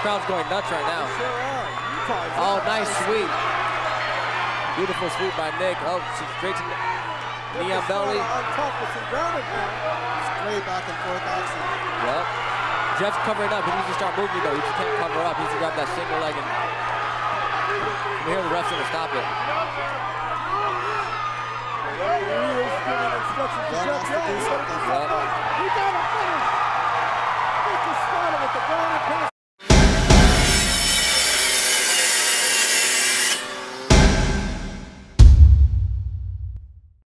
crowd's going nuts right now. Oh, nice sweep. Beautiful sweep by Nick. Oh, straight to knee on belly. On top with some ground. It's great back and forth action. Yep. Jeff's covering up. He needs to start moving though. He just can't cover up. He needs to grab that single leg and you here the ref's gonna stop it.